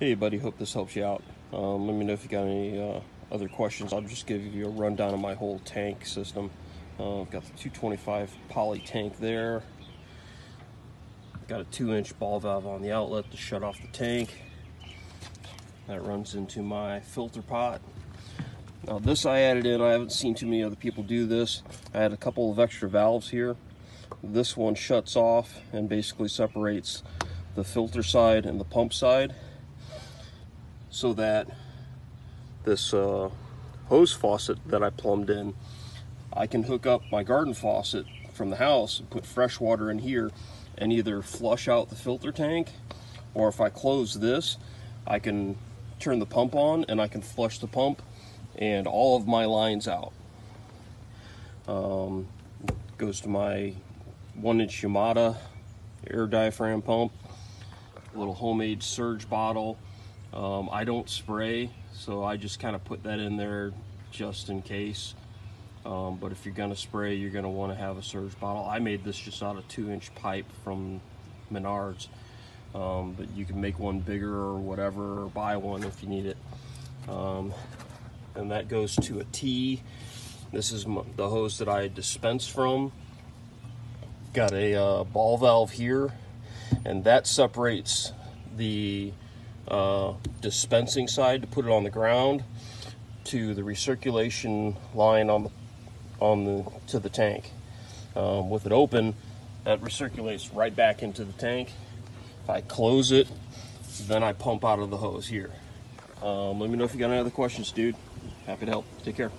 Hey, buddy, hope this helps you out. Um, let me know if you got any uh, other questions. I'll just give you a rundown of my whole tank system. Uh, I've got the 225 poly tank there. Got a two inch ball valve on the outlet to shut off the tank. That runs into my filter pot. Now this I added in, I haven't seen too many other people do this. I had a couple of extra valves here. This one shuts off and basically separates the filter side and the pump side so that this uh, hose faucet that I plumbed in, I can hook up my garden faucet from the house and put fresh water in here and either flush out the filter tank or if I close this, I can turn the pump on and I can flush the pump and all of my lines out. Um, goes to my one inch Yamada air diaphragm pump, little homemade surge bottle. Um, I don't spray, so I just kind of put that in there just in case. Um, but if you're gonna spray, you're gonna wanna have a surge bottle. I made this just out of two inch pipe from Menards. Um, but you can make one bigger or whatever, or buy one if you need it. Um, and that goes to a T. This is the hose that I dispense from. Got a uh, ball valve here, and that separates the uh, dispensing side to put it on the ground to the recirculation line on the on the to the tank. Um, with it open, that recirculates right back into the tank. If I close it, then I pump out of the hose here. Um, let me know if you got any other questions, dude. Happy to help. Take care.